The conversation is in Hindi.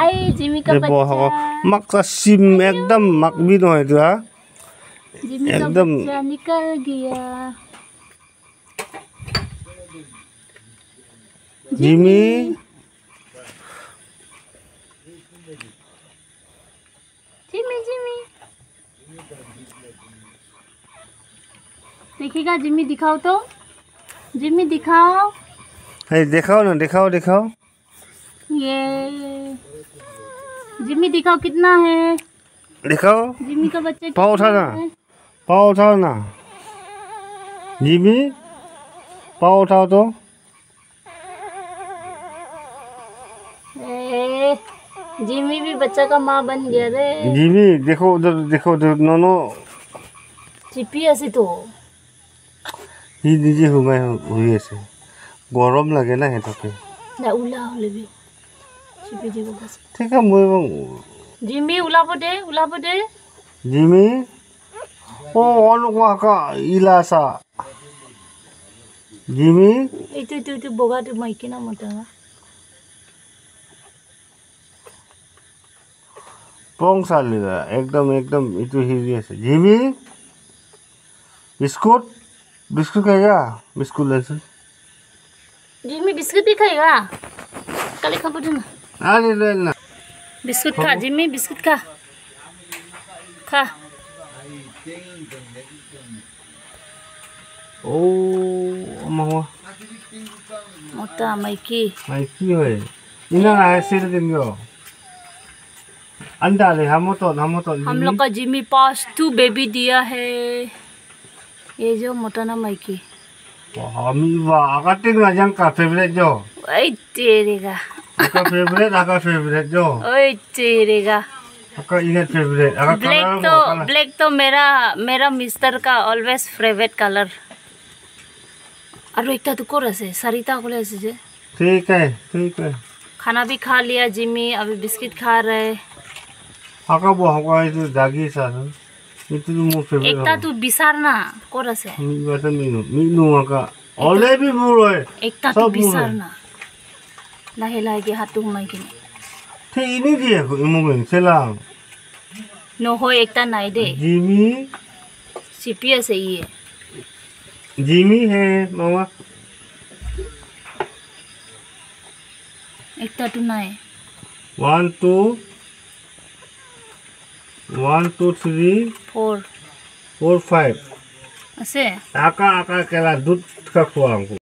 आई जिमी का देखो हाँ बच्चा मक का सिम एकदम मक भी नहीं है तो हाँ जिमी का एकदम- बच्चा निकल गया जिमी जिमी जिमी देखिएगा जिमी दिखाओ तो जिमी दिखाओ है दिखाओ ना दिखाओ दिखाओ ये। जिम्मी दिखाओ कितना है। दिखाओ। जिम्मी का बच्चा पाओ उठाना। पाओ उठाओ ना। जिम्मी पाओ उठाओ तो। जिमी भी बच्चा का माँ बन गया रे। जिमी देखो उधर देखो उधर नोनो। चिपी ऐसी तो ये दीजिए हुए हुई ऐसे। गरम लगे ना है तो ना उला हो भी। ঠিক আছে মই এবং জিমি ওলাব দে ওলাব দে জিমি ও অনুকা ইলাচা জিমি এইটো এইটো এইটো বগাটো মাইকী না মতা পং চালি একদম একদম এইটো হেৰি আছে জিমি বিস্কুট বিস্কুট খাইগা বিস্কুট লৈছোঁ जिमी बिस्कुट भी खाएगा कल खा ना আনি লৈ না बिस्कुट खा जिम्मी बिस्कुट खा खा ओ महुआ मोटा माइकी माइकी होए इना आए सिर दिन गो अंडा ले हम तो हम तो हम लोग का जिमी पास टू बेबी दिया है ये जो मोटा ना माइकी हम वाह अगर तीन मजंग का फेवरेट जो ऐ तेरे का আকা ফেভারিট আকা ফেভারিট জো ओए तेरेगा আকা ইনার ফেভারিট আকা ब्लैक কালার तो ब्लैक तो मेरा मेरा मिस्टर का ऑलवेज फेवरेट कलर और एक तो कोर আছে सरिता कोले আছে যে ঠিক है ঠিক है खाना भी खा लिया जिमी अभी बिस्किट खा रहे আকা বহকা এইটো দাগি চাহ এইটো মোৰ ফেভাৰিট एकता तू बिसार ना कोर আছে আমি বাটা মিনু মিনু আকা অলৰেডি মোৰ হয় एकता lahi lahi ke hatung mai kini te ini dia ko imung selang no ho ekta nai de Jimmy CPA से ही है जिमी है मामा एकता टू नाई one two one two three four four five ऐसे आका आका केला दूध का खुआ हमको